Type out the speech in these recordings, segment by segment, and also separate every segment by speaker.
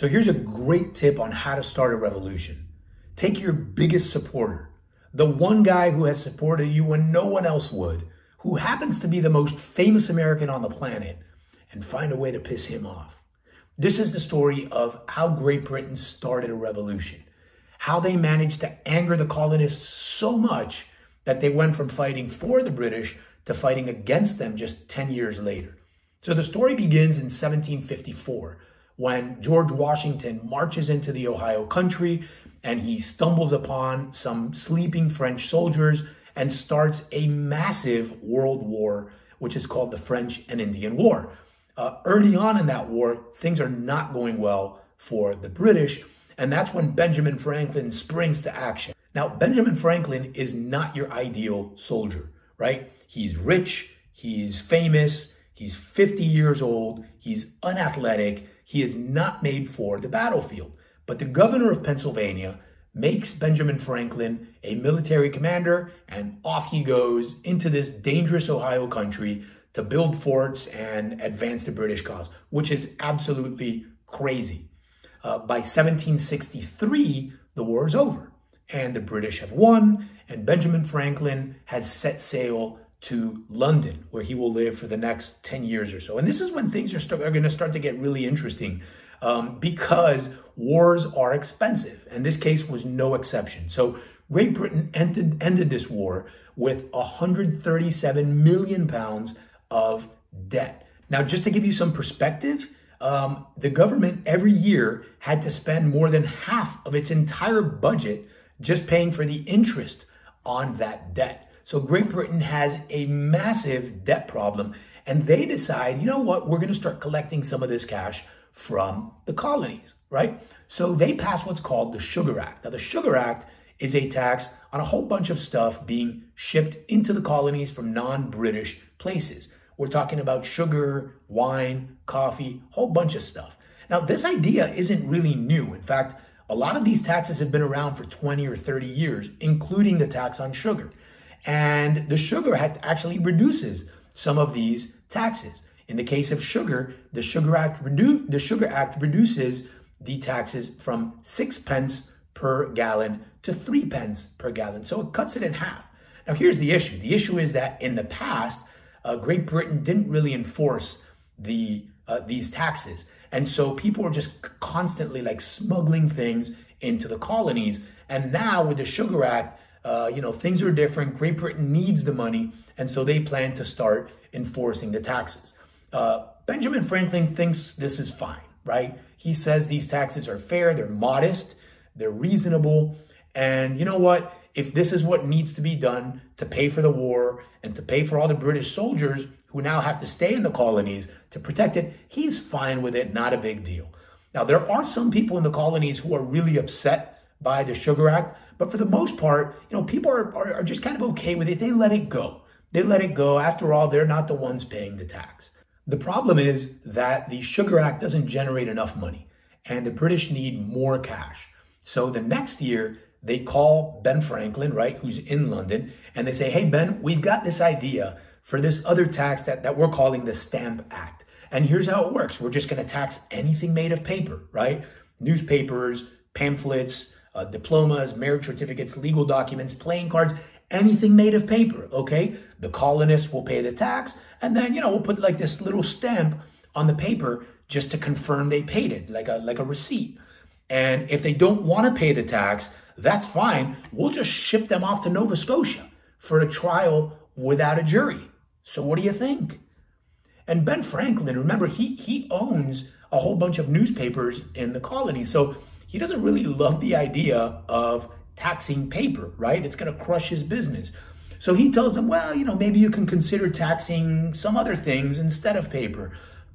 Speaker 1: So here's a great tip on how to start a revolution. Take your biggest supporter, the one guy who has supported you when no one else would, who happens to be the most famous American on the planet, and find a way to piss him off. This is the story of how Great Britain started a revolution, how they managed to anger the colonists so much that they went from fighting for the British to fighting against them just 10 years later. So the story begins in 1754 when George Washington marches into the Ohio country and he stumbles upon some sleeping French soldiers and starts a massive world war, which is called the French and Indian War. Uh, early on in that war, things are not going well for the British, and that's when Benjamin Franklin springs to action. Now, Benjamin Franklin is not your ideal soldier, right? He's rich, he's famous, he's 50 years old, he's unathletic, he is not made for the battlefield. But the governor of Pennsylvania makes Benjamin Franklin a military commander, and off he goes into this dangerous Ohio country to build forts and advance the British cause, which is absolutely crazy. Uh, by 1763, the war is over, and the British have won, and Benjamin Franklin has set sail to London, where he will live for the next 10 years or so. And this is when things are, are going to start to get really interesting um, because wars are expensive. And this case was no exception. So Great Britain ended, ended this war with 137 million pounds of debt. Now, just to give you some perspective, um, the government every year had to spend more than half of its entire budget just paying for the interest on that debt. So Great Britain has a massive debt problem, and they decide, you know what, we're going to start collecting some of this cash from the colonies, right? So they pass what's called the Sugar Act. Now, the Sugar Act is a tax on a whole bunch of stuff being shipped into the colonies from non British places. We're talking about sugar, wine, coffee, whole bunch of stuff. Now, this idea isn't really new. In fact, a lot of these taxes have been around for 20 or 30 years, including the tax on sugar. And the Sugar Act actually reduces some of these taxes. In the case of sugar, the Sugar Act, redu- the sugar Act reduces the taxes from six pence per gallon to three pence per gallon. So it cuts it in half. Now, here's the issue the issue is that in the past, uh, Great Britain didn't really enforce the uh, these taxes. And so people were just constantly like smuggling things into the colonies. And now with the Sugar Act, uh, you know, things are different. Great Britain needs the money, and so they plan to start enforcing the taxes. Uh, Benjamin Franklin thinks this is fine, right? He says these taxes are fair, they're modest, they're reasonable, and you know what? If this is what needs to be done to pay for the war and to pay for all the British soldiers who now have to stay in the colonies to protect it, he's fine with it, not a big deal. Now, there are some people in the colonies who are really upset by the Sugar Act but for the most part, you know, people are, are, are just kind of okay with it. They let it go. They let it go. After all, they're not the ones paying the tax. The problem is that the Sugar Act doesn't generate enough money, and the British need more cash. So the next year, they call Ben Franklin, right, who's in London, and they say, hey, Ben, we've got this idea for this other tax that, that we're calling the Stamp Act. And here's how it works we're just going to tax anything made of paper, right? Newspapers, pamphlets, uh, diplomas, marriage certificates, legal documents, playing cards, anything made of paper, okay? The colonists will pay the tax, and then, you know, we'll put like this little stamp on the paper just to confirm they paid it, like a, like a receipt. And if they don't want to pay the tax, that's fine. We'll just ship them off to Nova Scotia for a trial without a jury. So what do you think? And Ben Franklin, remember, he, he owns a whole bunch of newspapers in the colony. So he doesn't really love the idea of taxing paper, right? It's going to crush his business. So he tells them, well, you know, maybe you can consider taxing some other things instead of paper.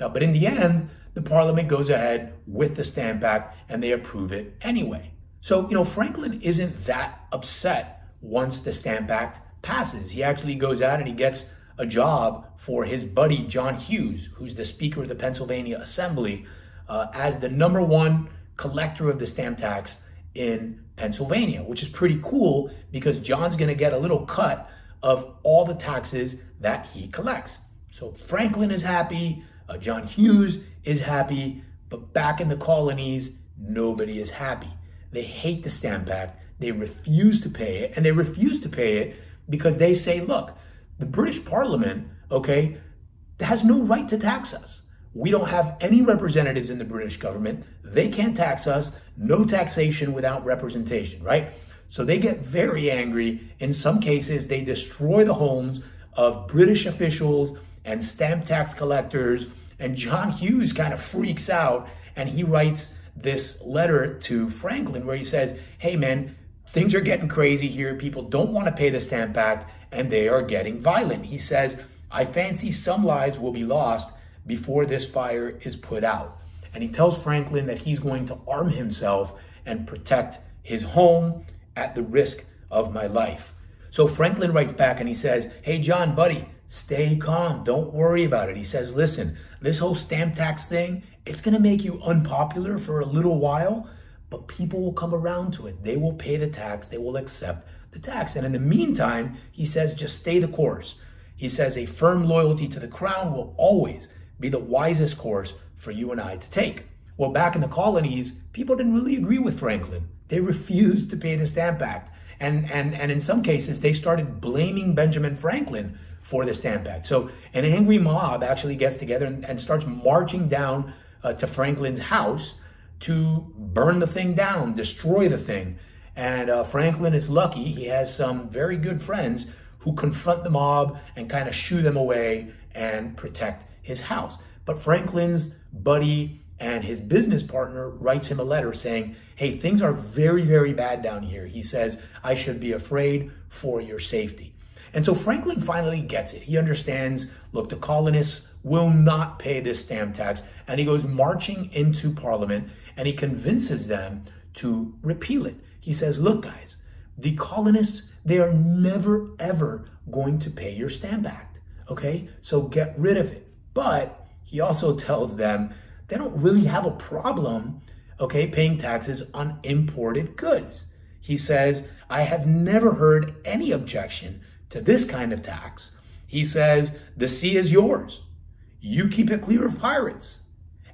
Speaker 1: Uh, but in the end, the parliament goes ahead with the Stamp Act and they approve it anyway. So, you know, Franklin isn't that upset once the Stamp Act passes. He actually goes out and he gets a job for his buddy John Hughes, who's the Speaker of the Pennsylvania Assembly, uh, as the number one collector of the stamp tax in Pennsylvania, which is pretty cool because John's going to get a little cut of all the taxes that he collects. So Franklin is happy, uh, John Hughes is happy, But back in the colonies, nobody is happy. They hate the Stamp Act. They refuse to pay it. And they refuse to pay it because they say, look, the British Parliament, okay, has no right to tax us. We don't have any representatives in the British government. They can't tax us. No taxation without representation, right? So they get very angry. In some cases, they destroy the homes of British officials and stamp tax collectors. And John Hughes kind of freaks out and he writes this letter to Franklin where he says, Hey man, things are getting crazy here. People don't want to pay the Stamp Act and they are getting violent. He says, I fancy some lives will be lost before this fire is put out. And he tells Franklin that he's going to arm himself and protect his home at the risk of my life. So Franklin writes back and he says, Hey, John, buddy, stay calm. Don't worry about it. He says, Listen, this whole stamp tax thing, it's going to make you unpopular for a little while, but people will come around to it. They will pay the tax, they will accept the tax. And in the meantime, he says, just stay the course. He says, a firm loyalty to the crown will always be the wisest course for you and I to take. Well, back in the colonies, people didn't really agree with Franklin. They refused to pay the Stamp Act. And, and, and in some cases, they started blaming Benjamin Franklin for the Stamp Act. So an angry mob actually gets together and, and starts marching down uh, to Franklin's house to burn the thing down, destroy the thing. And uh, Franklin is lucky. He has some very good friends who confront the mob and kind of shoo them away and protect his house. But Franklin's buddy and his business partner writes him a letter saying, Hey, things are very, very bad down here. He says, I should be afraid for your safety. And so Franklin finally gets it. He understands look, the colonists will not pay this stamp tax. And he goes marching into Parliament and he convinces them to repeal it. He says, Look, guys, the colonists, they are never, ever going to pay your stamp act. Okay? So get rid of it. But he also tells them they don't really have a problem, okay, paying taxes on imported goods. He says, I have never heard any objection to this kind of tax. He says, the sea is yours. You keep it clear of pirates.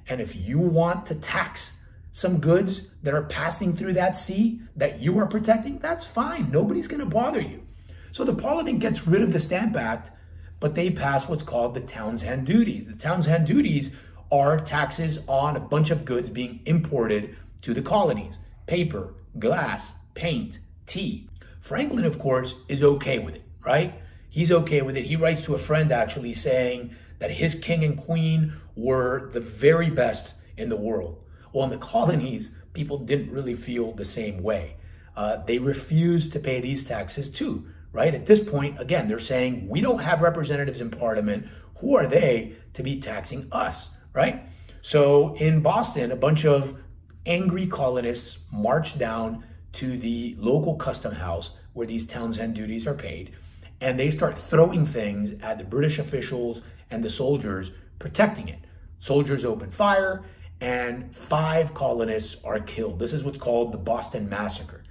Speaker 1: And if you want to tax some goods that are passing through that sea that you are protecting, that's fine. Nobody's going to bother you. So the parliament gets rid of the Stamp Act, but they pass what's called the Townshend duties. The Townshend duties are taxes on a bunch of goods being imported to the colonies paper, glass, paint, tea. Franklin, of course, is okay with it, right? He's okay with it. He writes to a friend actually saying that his king and queen were the very best in the world. Well, in the colonies, people didn't really feel the same way. Uh, they refused to pay these taxes too, right? At this point, again, they're saying, we don't have representatives in parliament. Who are they to be taxing us, right? So in Boston, a bunch of angry colonists marched down to the local custom house where these Townshend duties are paid, and they start throwing things at the British officials and the soldiers protecting it. Soldiers open fire, and five colonists are killed. This is what's called the Boston Massacre.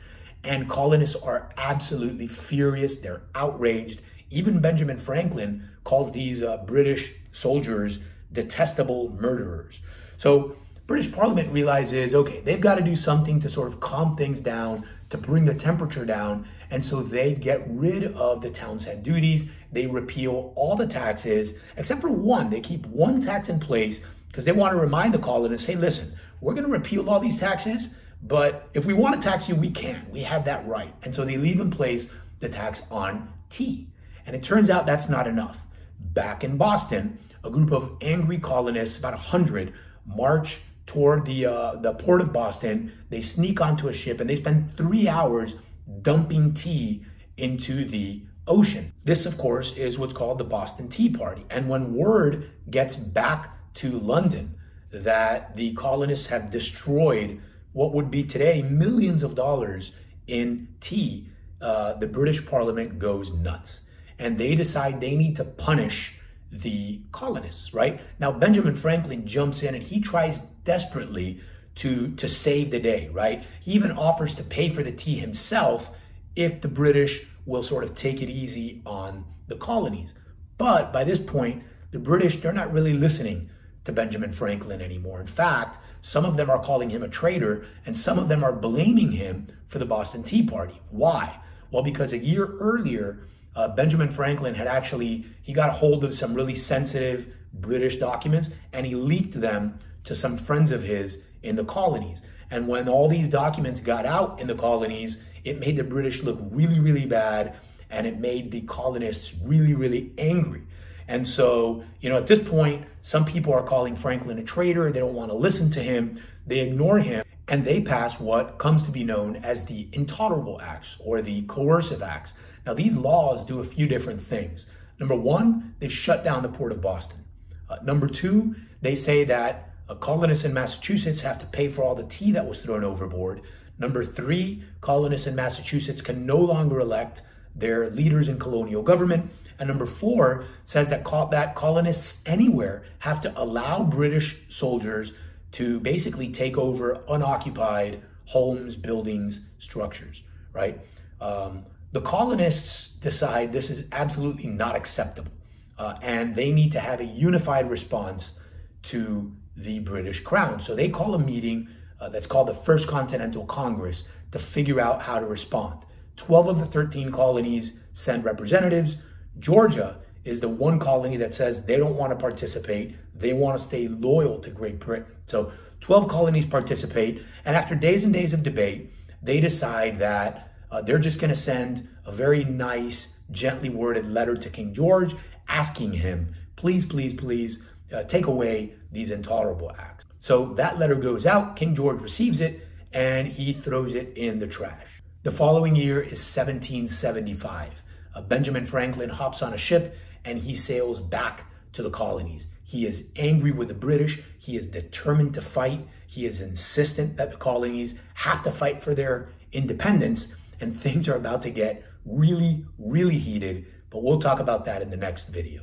Speaker 1: And colonists are absolutely furious. They're outraged. Even Benjamin Franklin calls these uh, British soldiers detestable murderers. So British Parliament realizes, okay, they've got to do something to sort of calm things down, to bring the temperature down. And so they get rid of the Townshend duties. They repeal all the taxes, except for one. They keep one tax in place because they want to remind the colonists, hey, listen, we're going to repeal all these taxes, but if we want to tax you, we can. We have that right. And so they leave in place the tax on tea. And it turns out that's not enough. Back in Boston, a group of angry colonists, about 100, march toward the, uh, the port of Boston. They sneak onto a ship and they spend three hours dumping tea into the ocean. This, of course, is what's called the Boston Tea Party. And when word gets back to London that the colonists have destroyed what would be today millions of dollars in tea, uh, the British Parliament goes nuts. And they decide they need to punish the colonists, right? Now, Benjamin Franklin jumps in and he tries desperately to, to save the day, right? He even offers to pay for the tea himself if the British will sort of take it easy on the colonies. But by this point, the British, they're not really listening to Benjamin Franklin anymore. In fact, some of them are calling him a traitor, and some of them are blaming him for the Boston Tea Party. Why? Well, because a year earlier, uh, Benjamin Franklin had actually he got hold of some really sensitive British documents and he leaked them to some friends of his in the colonies. And when all these documents got out in the colonies, it made the British look really, really bad and it made the colonists really, really angry. And so, you know, at this point, some people are calling Franklin a traitor. They don't want to listen to him. They ignore him and they pass what comes to be known as the Intolerable Acts or the Coercive Acts. Now, these laws do a few different things. Number one, they shut down the port of Boston. Uh, number two, they say that uh, colonists in Massachusetts have to pay for all the tea that was thrown overboard. Number three, colonists in Massachusetts can no longer elect their leaders in colonial government. And number four says that, that colonists anywhere have to allow British soldiers to basically take over unoccupied homes, buildings, structures, right? Um, the colonists decide this is absolutely not acceptable. Uh, and they need to have a unified response to the British Crown. So they call a meeting uh, that's called the First Continental Congress to figure out how to respond. 12 of the 13 colonies send representatives. Georgia is the one colony that says they don't want to participate. They want to stay loyal to Great Britain. So 12 colonies participate. And after days and days of debate, they decide that uh, they're just going to send a very nice, gently worded letter to King George asking him, please, please, please uh, take away these intolerable acts. So that letter goes out, King George receives it, and he throws it in the trash. The following year is 1775. Uh, Benjamin Franklin hops on a ship and he sails back to the colonies. He is angry with the British. He is determined to fight. He is insistent that the colonies have to fight for their independence. And things are about to get really, really heated but we'll talk about that in the next video.